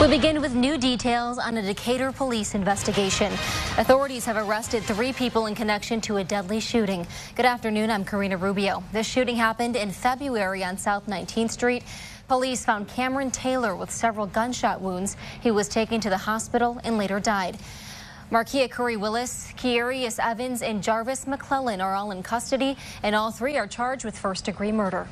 We begin with new details on a Decatur police investigation. Authorities have arrested three people in connection to a deadly shooting. Good afternoon, I'm Karina Rubio. This shooting happened in February on South 19th Street. Police found Cameron Taylor with several gunshot wounds. He was taken to the hospital and later died. Markia Curry Willis, Kiarius Evans, and Jarvis McClellan are all in custody, and all three are charged with first degree murder.